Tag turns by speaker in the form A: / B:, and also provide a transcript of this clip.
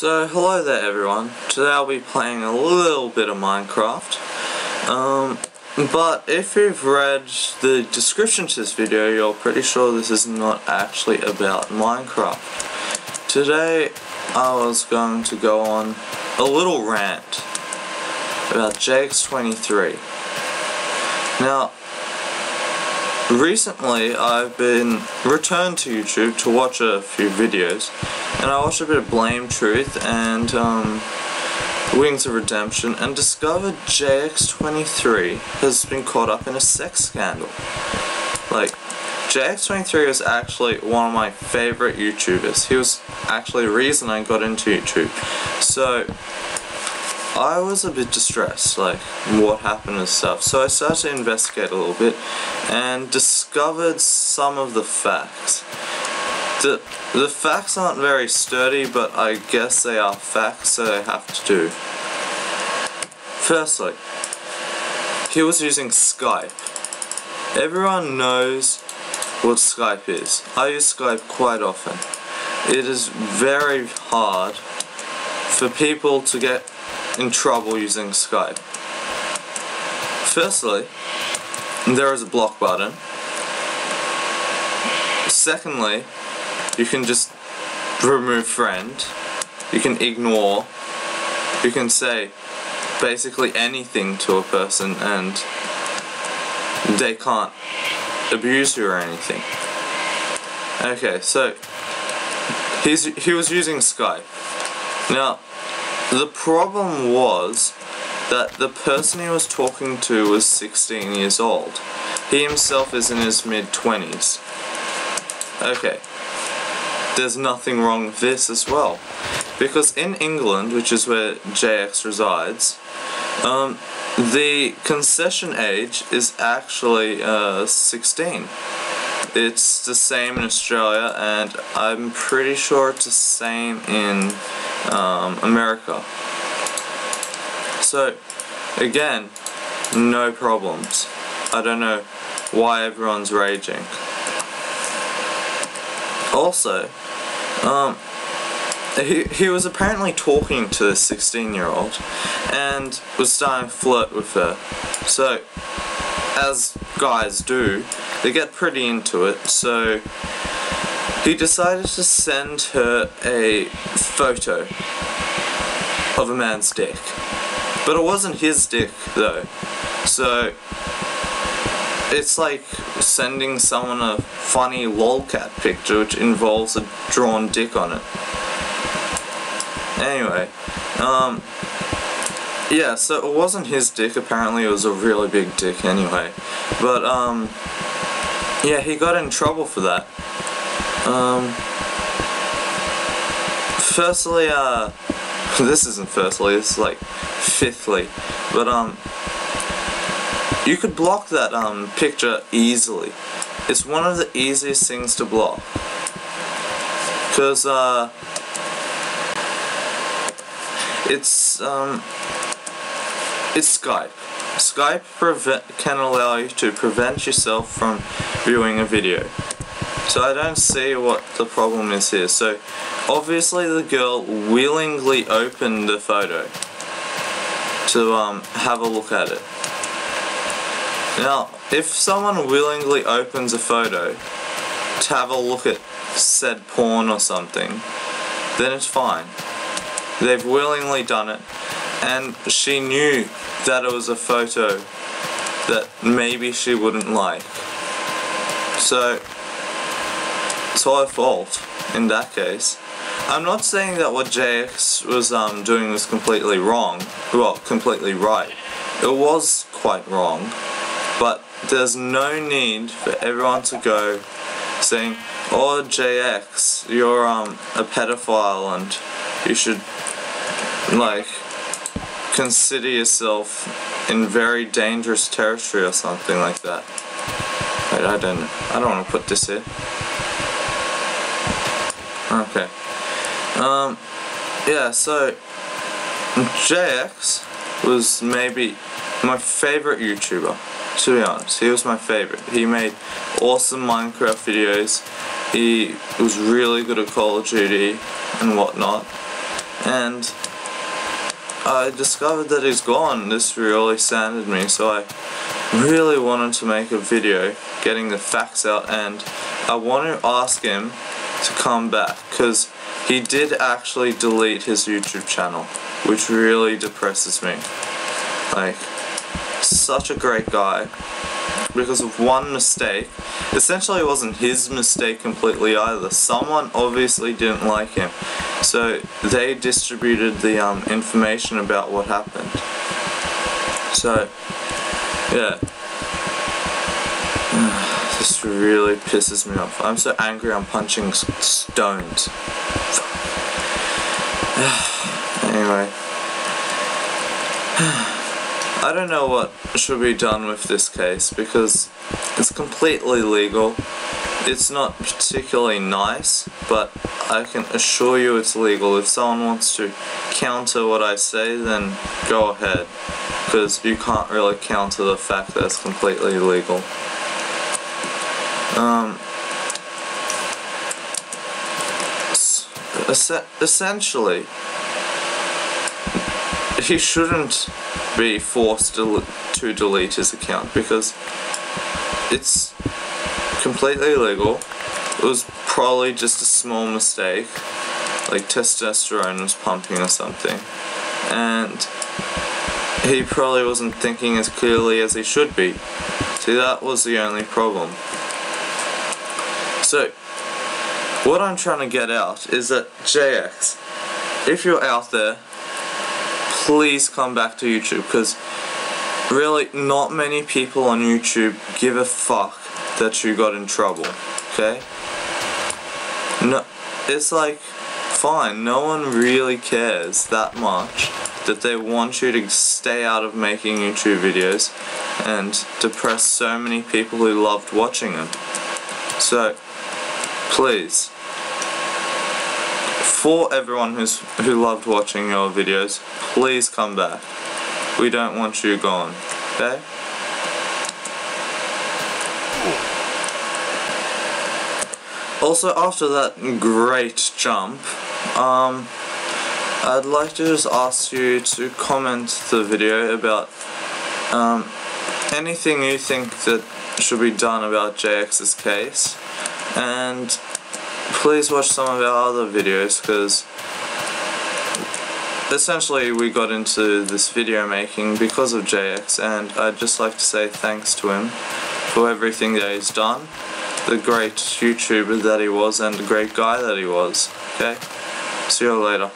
A: So, hello there everyone. Today I'll be playing a little bit of Minecraft. Um, but if you've read the description to this video, you're pretty sure this is not actually about Minecraft. Today I was going to go on a little rant about JX23. Now, recently I've been returned to YouTube to watch a few videos and I watched a bit of Blame Truth and um, Wings of Redemption and discovered JX23 has been caught up in a sex scandal. Like, JX23 was actually one of my favorite YouTubers. He was actually the reason I got into YouTube. So, I was a bit distressed, like what happened and stuff. So I started to investigate a little bit and discovered some of the facts. The, the facts aren't very sturdy, but I guess they are facts, that I have to do. Firstly, he was using Skype. Everyone knows what Skype is. I use Skype quite often. It is very hard for people to get in trouble using Skype. Firstly, there is a block button. Secondly, you can just remove friend. You can ignore. You can say basically anything to a person and they can't abuse you or anything. Okay, so he's he was using Skype. Now, the problem was that the person he was talking to was 16 years old. He himself is in his mid-20s. Okay. There's nothing wrong with this as well. Because in England, which is where JX resides, um, the concession age is actually uh, 16. It's the same in Australia, and I'm pretty sure it's the same in um, America. So, again, no problems. I don't know why everyone's raging. Also, um, he, he was apparently talking to this 16 year old and was starting to flirt with her. So, as guys do, they get pretty into it, so he decided to send her a photo of a man's dick. But it wasn't his dick though. So it's like sending someone a funny lolcat picture which involves a drawn dick on it. Anyway, um, yeah, so it wasn't his dick, apparently it was a really big dick anyway. But, um, yeah, he got in trouble for that. Um, firstly, uh, this isn't firstly, it's like fifthly, but, um, you could block that, um, picture easily. It's one of the easiest things to block. Because, uh, it's, um, it's Skype. Skype can allow you to prevent yourself from viewing a video. So I don't see what the problem is here. So obviously the girl willingly opened the photo to um, have a look at it. Now, if someone willingly opens a photo to have a look at said porn or something, then it's fine. They've willingly done it, and she knew that it was a photo that maybe she wouldn't like. So, it's her fault in that case. I'm not saying that what JX was um, doing was completely wrong, well, completely right. It was quite wrong, but there's no need for everyone to go saying, oh JX, you're um, a pedophile and you should, like, consider yourself in very dangerous territory or something like that. Wait, I don't, I don't want to put this here. Okay. Um, yeah, so JX was maybe my favorite YouTuber, to be honest. He was my favorite. He made awesome Minecraft videos. He was really good at Call of Duty and whatnot. and I discovered that he's gone. This really saddened me, so I really wanted to make a video getting the facts out, and I want to ask him to come back because he did actually delete his YouTube channel, which really depresses me. Like, such a great guy because of one mistake. Essentially, it wasn't his mistake completely either. Someone obviously didn't like him, so they distributed the um, information about what happened. So, yeah. this really pisses me off. I'm so angry I'm punching stones. anyway. I don't know what should be done with this case because it's completely legal. It's not particularly nice, but I can assure you it's legal. If someone wants to counter what I say, then go ahead. Because you can't really counter the fact that it's completely legal. Um, essentially, he shouldn't be forced to, to delete his account because it's completely illegal. It was probably just a small mistake, like testosterone was pumping or something, and he probably wasn't thinking as clearly as he should be. See, that was the only problem. So, what I'm trying to get out is that JX, if you're out there, please come back to YouTube because really not many people on YouTube give a fuck that you got in trouble, okay? No, it's like, fine, no one really cares that much that they want you to stay out of making YouTube videos and depress so many people who loved watching them. So, please, for everyone who's who loved watching your videos, please come back. We don't want you gone, okay? Also, after that great jump, um, I'd like to just ask you to comment the video about um, anything you think that should be done about JX's case, and please watch some of our other videos because essentially we got into this video making because of JX and I'd just like to say thanks to him for everything that he's done, the great YouTuber that he was and the great guy that he was, okay? See you later.